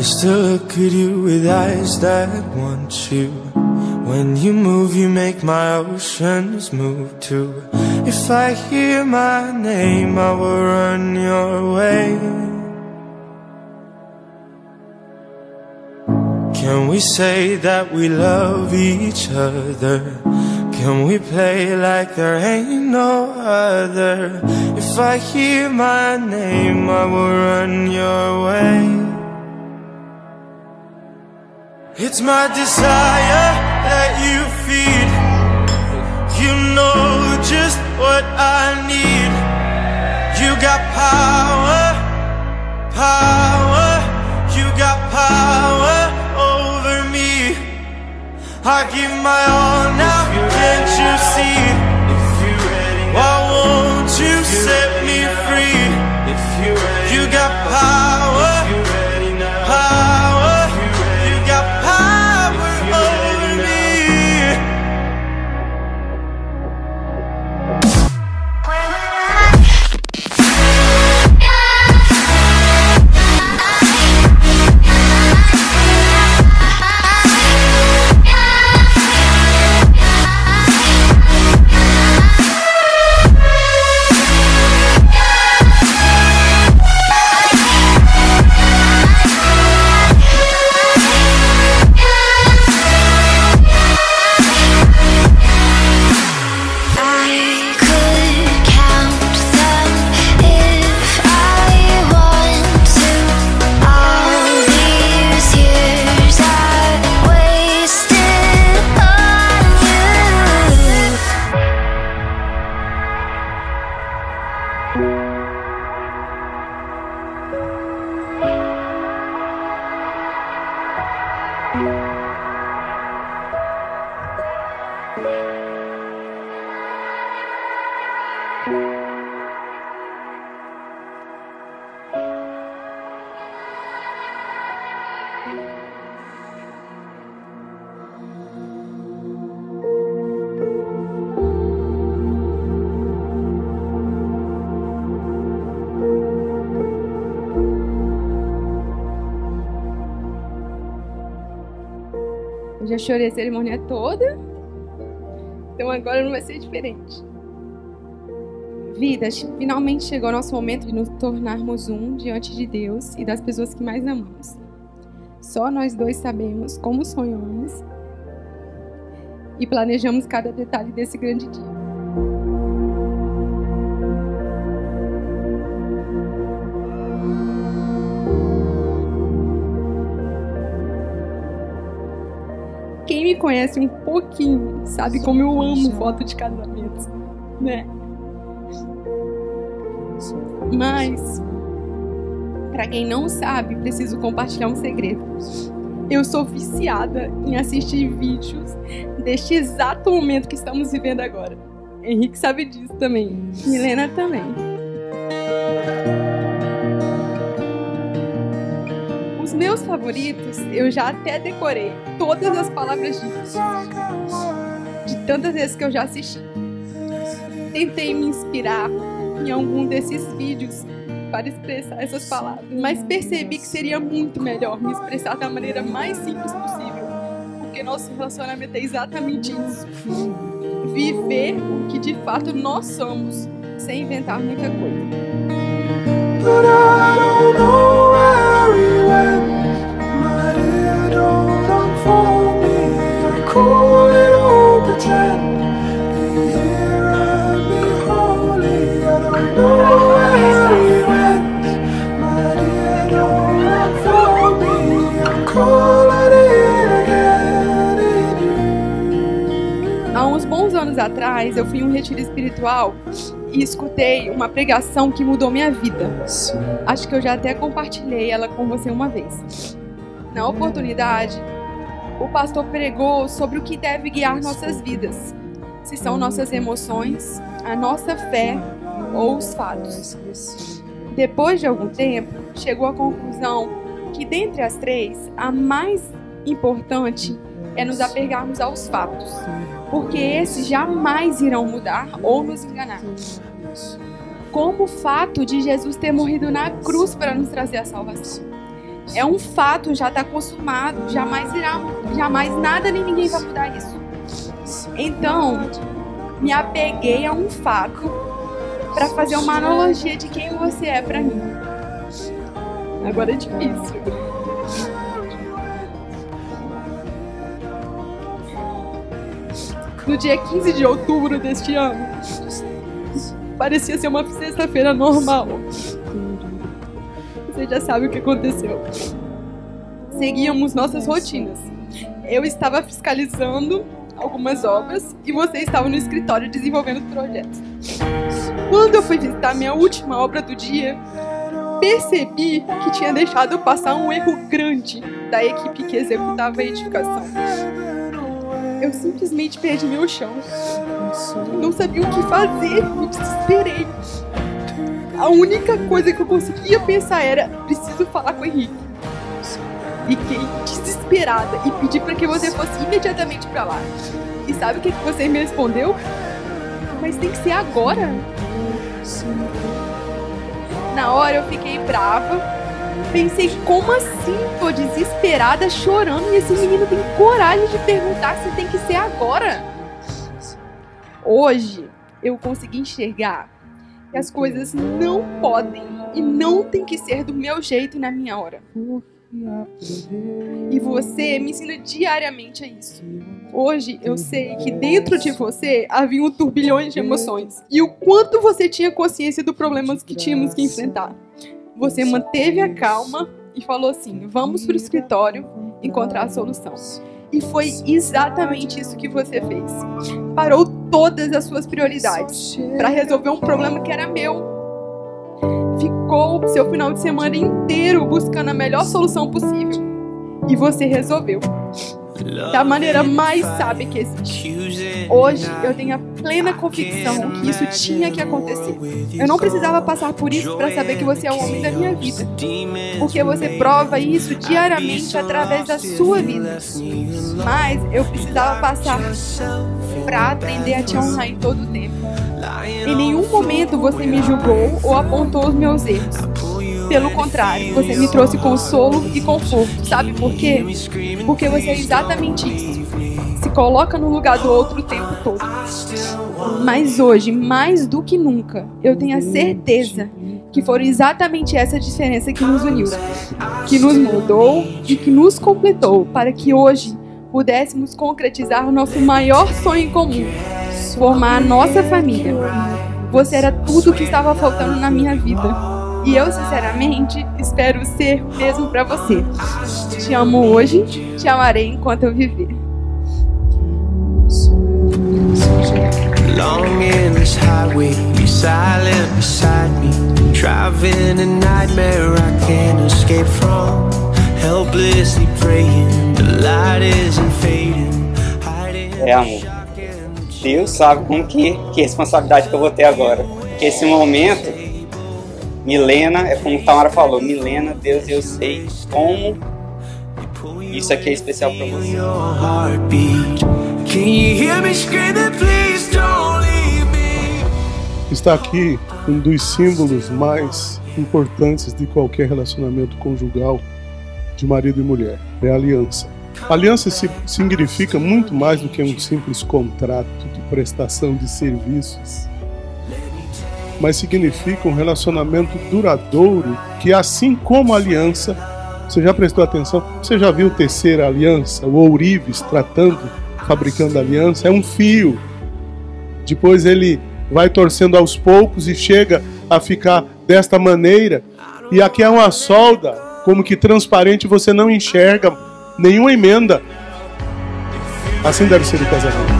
I still look at you with eyes that want you. When you move, you make my oceans move too. If I hear my name, I will run your way. Can we say that we love each other? Can we play like there ain't no other? If I hear my name, I will run your way. It's my desire that you feed. You know just what I need. You got power, power. You got power over me. I give my all now, can't you see? Já chorei a cerimônia toda, então agora não vai ser diferente. Vidas, finalmente chegou o nosso momento de nos tornarmos um diante de Deus e das pessoas que mais amamos. Só nós dois sabemos como sonhamos e planejamos cada detalhe desse grande dia. Conhece um pouquinho sabe como eu amo foto de casamento, né? Mas, pra quem não sabe, preciso compartilhar um segredo. Eu sou viciada em assistir vídeos deste exato momento que estamos vivendo agora. Henrique sabe disso também. Milena também. Meus favoritos, eu já até decorei todas as palavras disso. De tantas vezes que eu já assisti. Tentei me inspirar em algum desses vídeos para expressar essas palavras, mas percebi que seria muito melhor me expressar da maneira mais simples possível, porque nosso relacionamento é exatamente isso. Viver o que de fato nós somos, sem inventar muita coisa. Atrás, eu fui em um retiro espiritual e escutei uma pregação que mudou minha vida. Acho que eu já até compartilhei ela com você uma vez. Na oportunidade, o pastor pregou sobre o que deve guiar nossas vidas. Se são nossas emoções, a nossa fé ou os fatos. Depois de algum tempo, chegou à conclusão que dentre as três, a mais importante é nos apegarmos aos fatos. Porque esses jamais irão mudar ou nos enganar. Como o fato de Jesus ter morrido na cruz para nos trazer a salvação. É um fato, já está consumado, jamais irá, jamais nada nem ninguém vai mudar isso. Então, me apeguei a um fato para fazer uma analogia de quem você é para mim. Agora é difícil. No dia 15 de outubro deste ano, parecia ser uma sexta-feira normal. Você já sabe o que aconteceu. Seguíamos nossas rotinas. Eu estava fiscalizando algumas obras e você estava no escritório desenvolvendo projetos. Quando eu fui visitar minha última obra do dia, percebi que tinha deixado passar um erro grande da equipe que executava a edificação. Eu simplesmente perdi meu chão. Não sabia o que fazer, me desesperei. A única coisa que eu conseguia pensar era: preciso falar com o Henrique. Fiquei desesperada e pedi para que você fosse imediatamente para lá. E sabe o que que você me respondeu? Mas tem que ser agora. Na hora eu fiquei brava. Pensei, como assim? Tô desesperada, chorando, e esse menino tem coragem de perguntar se tem que ser agora. Hoje eu consegui enxergar que as coisas não podem e não tem que ser do meu jeito na minha hora. E você me ensina diariamente a isso. Hoje eu sei que dentro de você havia um turbilhões de emoções e o quanto você tinha consciência dos problemas que tínhamos que enfrentar. Você manteve a calma e falou assim: vamos para o escritório encontrar a solução. E foi exatamente isso que você fez. Parou todas as suas prioridades para resolver um problema que era meu. Ficou seu final de semana inteiro buscando a melhor solução possível. E você resolveu. Da maneira mais sábia que existe. Hoje eu tenho a plena convicção que isso tinha que acontecer. Eu não precisava passar por isso para saber que você é o homem da minha vida. Porque você prova isso diariamente através da sua vida. Mas eu precisava passar para aprender a te honrar em todo o tempo. Em nenhum momento você me julgou ou apontou os meus erros. Pelo contrário, você me trouxe consolo e conforto. Sabe por quê? Porque você é exatamente isso. Se coloca no lugar do outro o tempo todo. Mas hoje, mais do que nunca, eu tenho a certeza que foram exatamente essa diferença que nos uniu, que nos moldou e que nos completou para que hoje pudéssemos concretizar o nosso maior sonho em comum, formar a nossa família. Você era tudo o que estava faltando na minha vida. E eu, sinceramente, espero ser o mesmo para você. Te amo hoje, te amarei enquanto eu viver. Long in this highway, silent beside me. Driving a nightmare I can't escape from. Helplessly praying, the light isn't fading. É, amor. Deus sabe como que, que responsabilidade que eu vou ter agora. Porque esse momento, Milena, é como Tamara falou, Milena, Deus, eu sei como isso aqui é especial para você. está aqui um dos símbolos mais importantes de qualquer relacionamento conjugal de marido e mulher, é a aliança. A aliança se- significa muito mais do que um simples contrato de prestação de serviços, mas significa um relacionamento duradouro que, assim como a aliança, você já prestou atenção? Você já viu tecer aliança? O ourives tratando, fabricando aliança? É um fio. Depois ele vai torcendo aos poucos e chega a ficar desta maneira. E aqui é uma solda, como que transparente, você não enxerga nenhuma emenda. Assim deve ser o casamento.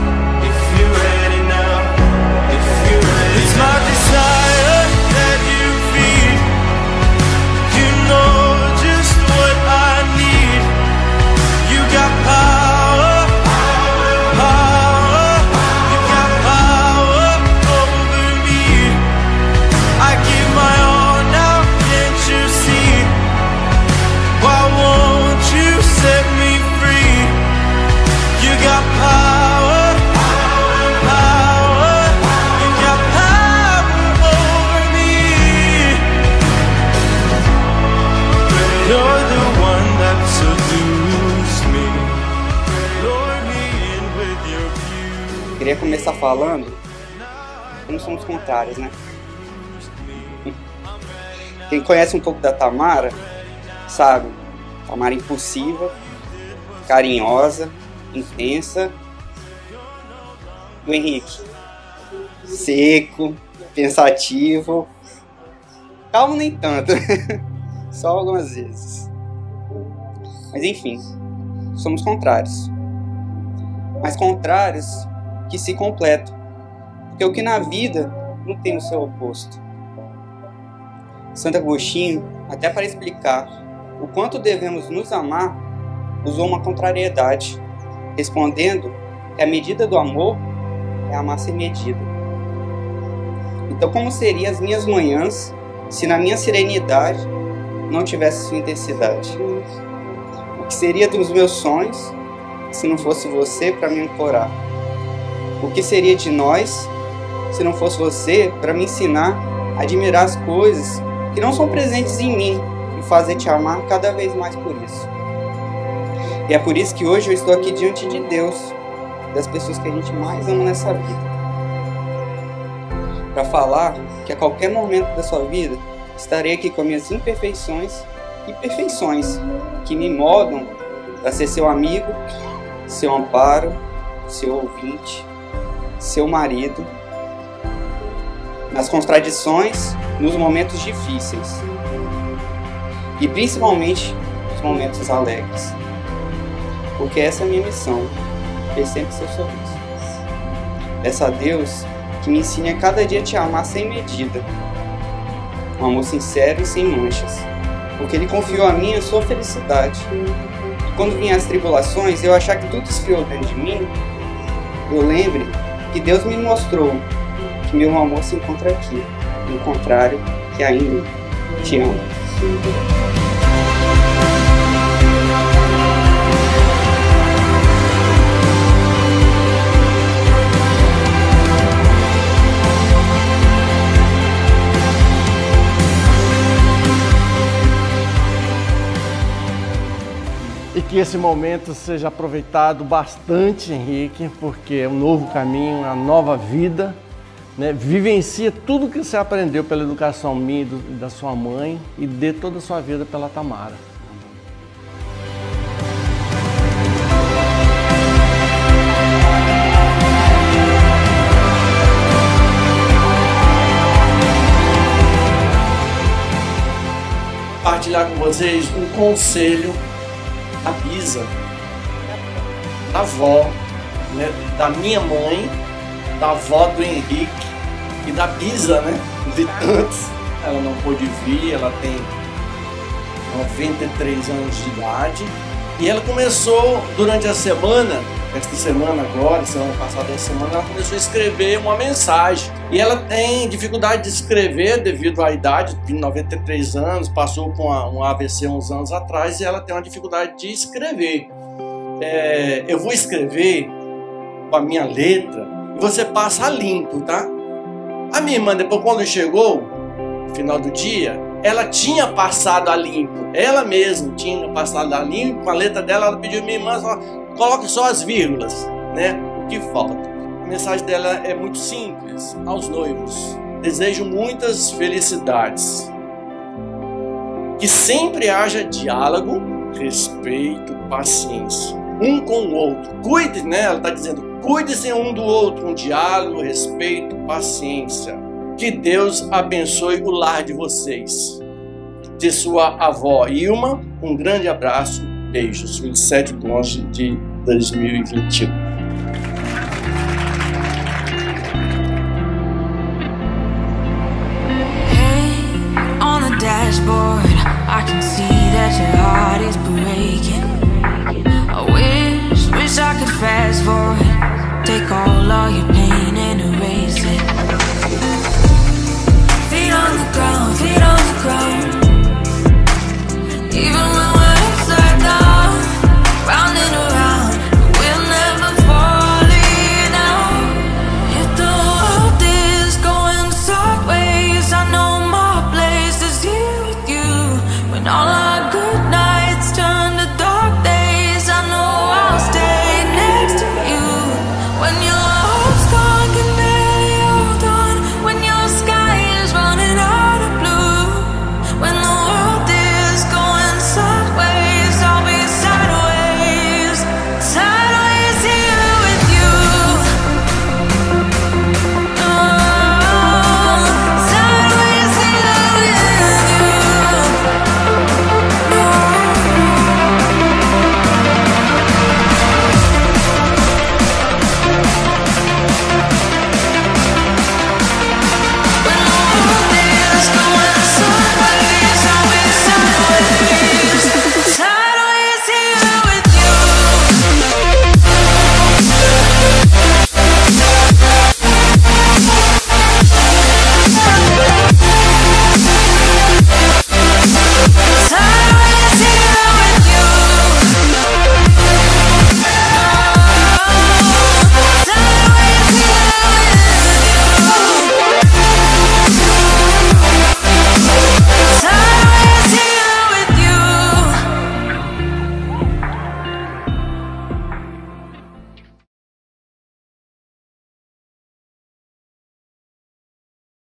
Falando como somos contrários, né? Quem conhece um pouco da Tamara sabe, Tamara impulsiva, carinhosa, intensa. O Henrique, seco, pensativo, calmo nem tanto, só algumas vezes. Mas enfim, somos contrários. Mas contrários que se completam. Porque o que na vida não tem o seu oposto. Santo Agostinho, até para explicar o quanto devemos nos amar, usou uma contrariedade, respondendo que a medida do amor é amar sem medida. Então, como seriam as minhas manhãs se na minha serenidade não tivesse sua intensidade? O que seria dos meus sonhos se não fosse você para me ancorar? O que seria de nós se não fosse você para me ensinar a admirar as coisas que não são presentes em mim e fazer te amar cada vez mais por isso? E é por isso que hoje eu estou aqui diante de Deus, das pessoas que a gente mais ama nessa vida. Para falar que a qualquer momento da sua vida estarei aqui com minhas imperfeições e perfeições que me moldam para ser seu amigo, seu amparo, seu ouvinte, seu marido, nas contradições, nos momentos difíceis e principalmente nos momentos alegres. Porque essa é a minha missão, ter sempre seu sorriso. Peço a Deus que me ensine a cada dia te amar sem medida, um amor sincero e sem manchas, porque Ele confiou a mim a sua felicidade. E quando vinham as tribulações, eu achar que tudo esfriou dentro de mim, eu lembre que Deus me mostrou que meu amor se encontra aqui, no contrário, que ainda te amo. Esse momento seja aproveitado bastante, Henrique, porque é um novo caminho, uma nova vida. Né? Vivencia tudo que você aprendeu pela educação minha e do- da sua mãe e dê toda a sua vida pela Tamara. Partilhar com vocês um conselho da Bisa, da avó, né? da minha mãe, da avó do Henrique e da Bisa, né? De tantos. Ela não pôde vir, ela tem 93 anos de idade. E ela começou durante a semana, esta semana agora, semana passada, essa semana, ela começou a escrever uma mensagem. E ela tem dificuldade de escrever devido à idade, de 93 anos, passou com um AVC uns anos atrás e ela tem uma dificuldade de escrever. É, eu vou escrever com a minha letra e você passa limpo, tá? A minha irmã, depois quando chegou, no final do dia, ela tinha passado a limpo. Ela mesma tinha passado a limpo. Com a letra dela, ela pediu minha irmã, coloque só as vírgulas, né? O que falta. A mensagem dela é muito simples. Aos noivos, desejo muitas felicidades. Que sempre haja diálogo, respeito, paciência. Um com o outro. Cuide, né? Ela está dizendo, cuide-se um do outro. Um diálogo, respeito, paciência. Que Deus abençoe o lar de vocês. De sua avó Ilma, um grande abraço, beijos. 27 de 11 de 2021.